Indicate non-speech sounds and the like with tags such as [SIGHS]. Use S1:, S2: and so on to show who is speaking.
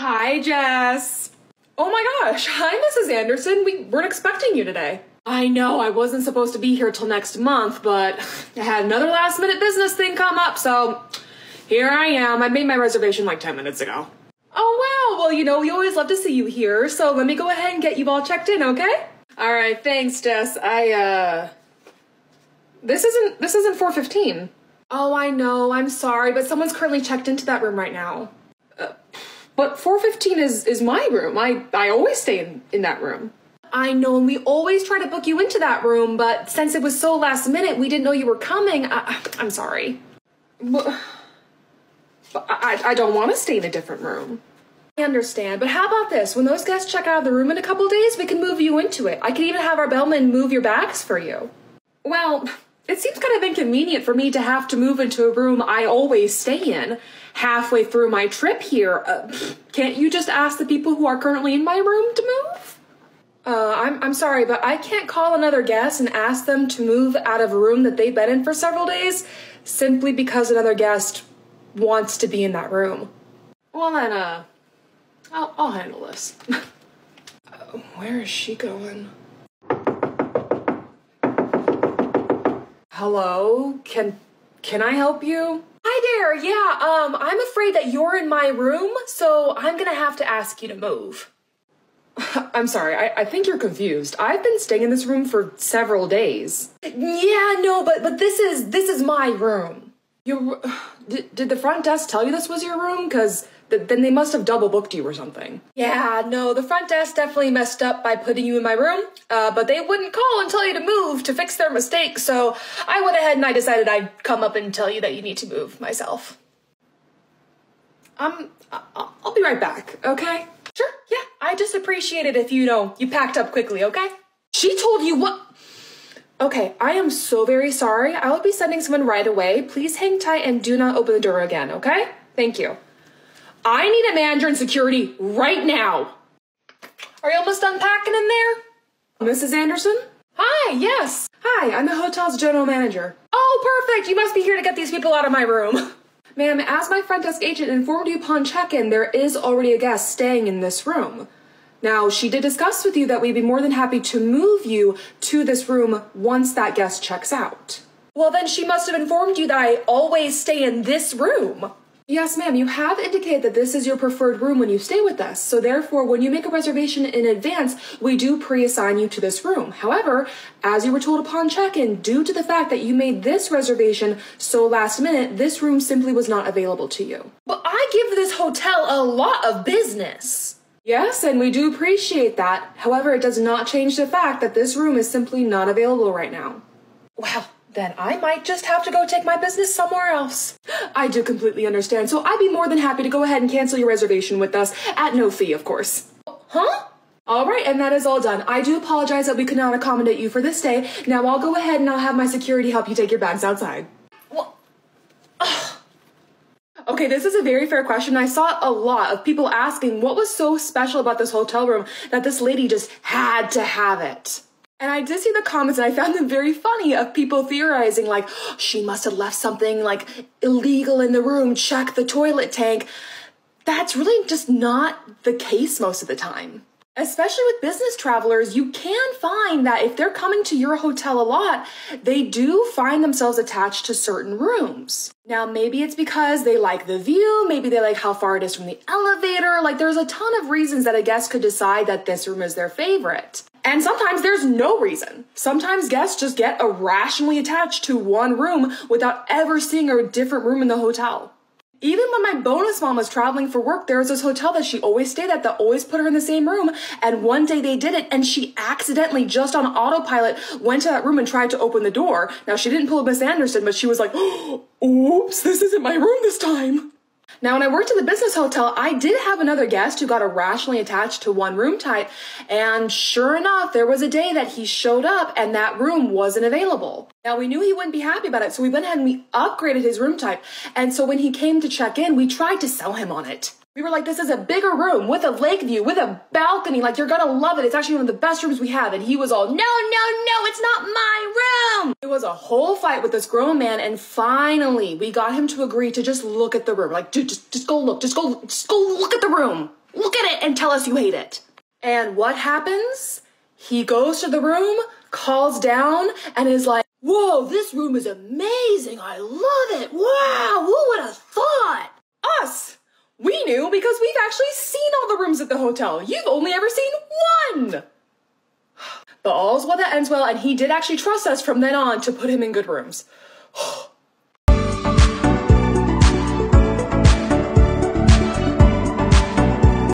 S1: Hi, Jess. Oh my gosh. Hi, Mrs. Anderson. We weren't expecting you today. I know I wasn't supposed to be here till next month, but I had another last minute business thing come up, so here I am. I made my reservation like 10 minutes ago. Oh, wow. Well, you know, we always love to see you here, so let me go ahead and get you all checked in, okay? All right, thanks, Jess. I, uh... This isn't, this isn't 415. Oh, I know. I'm sorry, but someone's currently checked into that room right now. Uh, but 415 is, is my room. I, I always stay in, in that room. I know, and we always try to book you into that room, but since it was so last minute, we didn't know you were coming. I, [SIGHS] I'm sorry. But, but I, I don't want to stay in a different room. I understand, but how about this? When those guests check out of the room in a couple days, we can move you into it. I can even have our bellman move your bags for you. Well, it seems kind of inconvenient for me to have to move into a room I always stay in halfway through my trip here. Uh, can't you just ask the people who are currently in my room to move? Uh, I'm, I'm sorry, but I can't call another guest and ask them to move out of a room that they've been in for several days simply because another guest wants to be in that room. Well, then, uh, I'll, I'll handle this. uh, [LAUGHS] where is she going? Hello? Can, can I help you? Hi there, yeah, um, I'm afraid that you're in my room, so I'm gonna have to ask you to move. [LAUGHS] I'm sorry, I, I think you're confused. I've been staying in this room for several days. Yeah, no, but but this is this is my room. Your [SIGHS] did, did the front desk tell you this was your room? Cause th then they must have double booked you or something. Yeah, no, the front desk definitely messed up by putting you in my room. Uh, but they wouldn't call and tell you to move to fix their mistake. So I went ahead and I decided I'd come up and tell you that you need to move myself. Um, I'll, I'll be right back. Okay. Sure, yeah. I just appreciate it if you know you packed up quickly, okay? She told you what? Okay, I am so very sorry. I will be sending someone right away. Please hang tight and do not open the door again, okay? Thank you. I need a manager in security right now. Are you almost done packing in there? Mrs. Anderson? Hi, yes. Hi, I'm the hotel's general manager. Oh, perfect. You must be here to get these people out of my room. [LAUGHS] Ma'am, as my front desk agent informed you upon check-in, there is already a guest staying in this room. Now, she did discuss with you that we'd be more than happy to move you to this room once that guest checks out. Well, then she must have informed you that I always stay in this room. Yes, ma'am, you have indicated that this is your preferred room when you stay with us, so therefore, when you make a reservation in advance, we do pre-assign you to this room. However, as you were told upon check-in, due to the fact that you made this reservation so last minute, this room simply was not available to you. But I give this hotel a lot of business. Yes, and we do appreciate that. However, it does not change the fact that this room is simply not available right now. Well, then I might just have to go take my business somewhere else. I do completely understand, so I'd be more than happy to go ahead and cancel your reservation with us, at no fee, of course. Huh? All right, and that is all done. I do apologize that we could not accommodate you for this day. Now I'll go ahead and I'll have my security help you take your bags outside. Okay, this is a very fair question. I saw a lot of people asking what was so special about this hotel room that this lady just had to have it. And I did see the comments and I found them very funny of people theorizing like, she must have left something like illegal in the room, check the toilet tank. That's really just not the case most of the time. Especially with business travelers, you can find that if they're coming to your hotel a lot, they do find themselves attached to certain rooms. Now, maybe it's because they like the view, maybe they like how far it is from the elevator. Like, there's a ton of reasons that a guest could decide that this room is their favorite. And sometimes there's no reason. Sometimes guests just get irrationally attached to one room without ever seeing a different room in the hotel. Even when my bonus mom was traveling for work, there was this hotel that she always stayed at that always put her in the same room. And one day they did it and she accidentally, just on autopilot, went to that room and tried to open the door. Now she didn't pull Miss Anderson, but she was like, [GASPS] oops, this isn't my room this time. Now, when I worked at the business hotel, I did have another guest who got irrationally attached to one room type. And sure enough, there was a day that he showed up and that room wasn't available. Now, we knew he wouldn't be happy about it, so we went ahead and we upgraded his room type. And so when he came to check in, we tried to sell him on it. We were like, this is a bigger room with a lake view, with a balcony. Like, you're gonna love it. It's actually one of the best rooms we have. And he was all, no, no, no, it's not my room. It was a whole fight with this grown man. And finally, we got him to agree to just look at the room. Like, dude, just, just go look. Just go, just go look at the room. Look at it and tell us you hate it. And what happens? He goes to the room, calls down, and is like, Whoa, this room is amazing. I love it. Wow, who would have thought? Us! We knew because we've actually seen all the rooms at the hotel. You've only ever seen one! But all's well that ends well, and he did actually trust us from then on to put him in good rooms. [SIGHS] Oh,